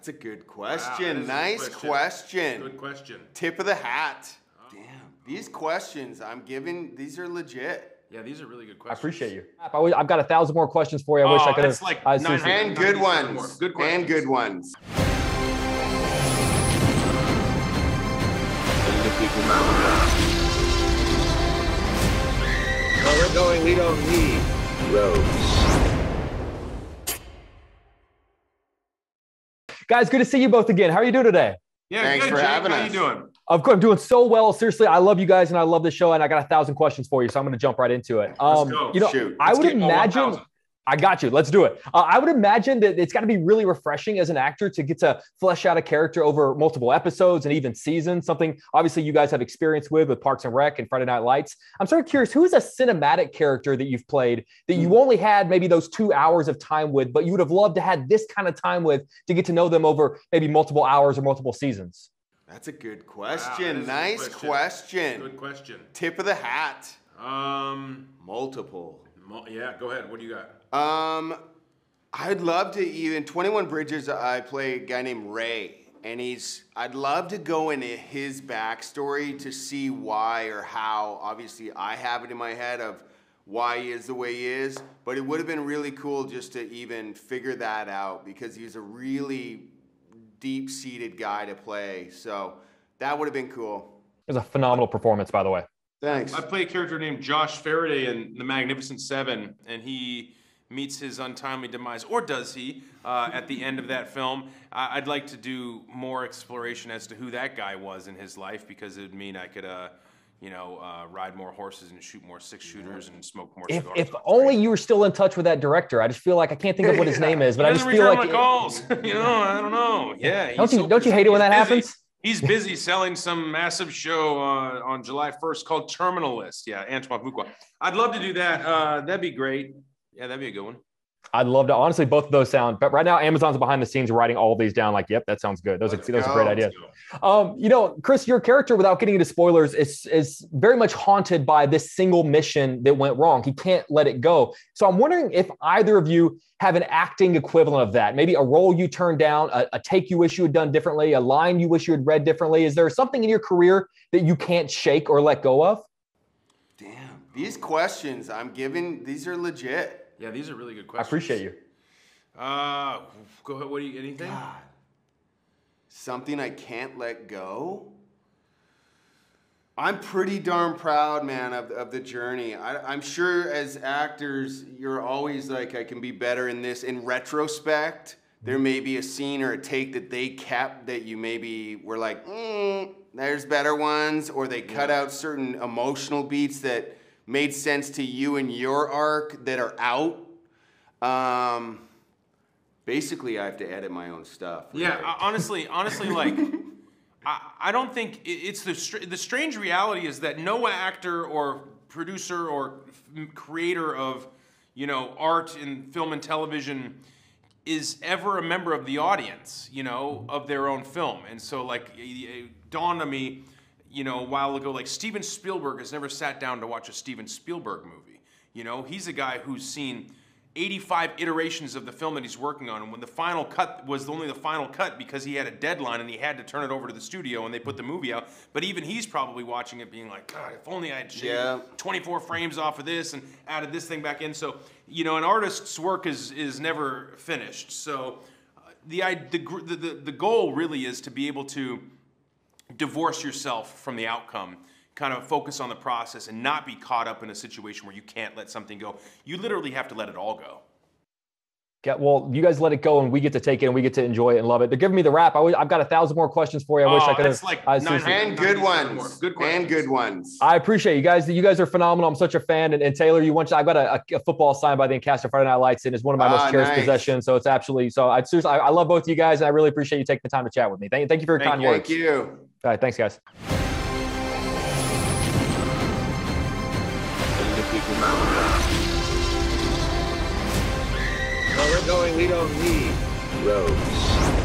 That's a good question. that is a good nice question. question. Good question. Tip of the hat. Oh. Damn. These questions I'm giving, these are legit. Yeah, these are really good questions. I appreciate you. I always- I've got a thousand more questions for you. I wish oh, I Oh, could have. that's like I nine And good ones. more. Good and good ones. Where we're going, we don't need roads. Guys, good to see you both again. How are you doing today? Yeah, Thanks good, for Jake. having How us. you doing? Of course, I'm doing so well. Seriously, I love you guys and I love the show, and I got a thousand questions for you, so I'm going to jump right into it. Um, Let's go. You know, Shoot. I Let's would get all imagine. 1,000. I got you. Let's do it. Uh, I would imagine that it's got to be really refreshing as an actor to get to flesh out a character over multiple episodes and even seasons. Something obviously you guys have experience with with Parks and Rec and Friday Night Lights. I'm sort of curious, who is a cinematic character that you've played that you only had maybe those two hours of time with, but you would have loved to had this kind of time with to get to know them over maybe multiple hours or multiple seasons? That's a good question. that is a good nice question. question. Good question. Tip of the hat. Um, Multiple. mo- yeah, go ahead. What do you got? Um, I'd love to even 21 Bridges. I play a guy named Ray, and he's. I'd love to go into his backstory to see why or how. Obviously, I have it in my head of why he is the way he is, but it would have been really cool just to even figure that out because he's a really deep-seated guy to play. So that would have been cool. It was a phenomenal performance, by the way. Thanks. I play a character named Josh Faraday in The Magnificent Seven, and he meets his untimely demise, or does he, uh, at the end of that film. I- I'd like to do more exploration as to who that guy was in his life because it would mean I could, uh, you know, uh, ride more horses and shoot more six shooters and smoke more If, cigars. if only you were still in touch with that director, I just feel like I can't think of what his name is, but I just feel like my calls. you know, I don't know. Yeah. Don't you so don't you hate it when that busy. happens? He's busy selling some massive show uh, on July 1st called Terminal List. Yeah, Antoine Fuqua. I'd love to do that. Uh, that'd be great. Yeah, that'd be a good one. I'd love to. Honestly, both of those sound. But right now, Amazon's behind the scenes writing all of these down. Like, yep, that sounds good. Those are those are great ideas. Um, you know, Chris, your character, without getting into spoilers, is is very much haunted by this single mission that went wrong. He can't let it go. So I'm wondering if either of you have an acting equivalent of that. Maybe a role you turned down, a, a take you wish you had done differently, a line you wish you had read differently. Is there something in your career that you can't shake or let go of? Damn. These questions I'm giving, these are legit. Yeah, these are really good questions. I appreciate you. Uh, go ahead. What do you? Anything? God. Something I can't let go. I'm pretty darn proud, man, of, of the journey. I, I'm sure as actors, you're always like, I can be better in this. In retrospect, there may be a scene or a take that they kept that you maybe were like, mm, there's better ones, or they cut out certain emotional beats that made sense to you and your arc that are out. Um, basically, I have to edit my own stuff. Yeah, right? uh, honestly, honestly, like, I, I don't think it's the str- the strange reality is that no actor or producer or f- creator of, you know, art in film and television is ever a member of the audience, you know, of their own film. And so, like, it- it dawned on me, you know, a while ago, like Steven Spielberg has never sat down to watch a Steven Spielberg movie. You know, he's a guy who's seen 85 iterations of the film that he's working on. And when the final cut was only the final cut because he had a deadline and he had to turn it over to the studio and they put the movie out. But even he's probably watching it being like, God, if only I had shaved Yeah. 24 frames off of this and added this thing back in. So, you know, an artist's work is, is never finished. So uh, the, the, the, the goal really is to be able to divorce yourself from the outcome kind of focus on the process and not be caught up in a situation where you can't let something go. You literally have to let it all go Yeah, well, you guys let it go, and we get to take it, and we get to enjoy it and love it. They're giving me the wrap. I have got a thousand more questions for you. I wish I Oh, could that's have. like I 900. and good ones. Good and good ones. I appreciate you guys. You guys are phenomenal. I'm such a fan. And, and Taylor, you want I've got a, a football signed by the cast of Friday Night Lights, and it's one of my Ah, most cherished nice. possessions. So it's absolutely so. I seriously, I, I love both of you guys, and I really appreciate you taking the time to chat with me. Thank, thank you for your Thank kind you. words. Thank you. All right, thanks, guys. We're we don't need roads.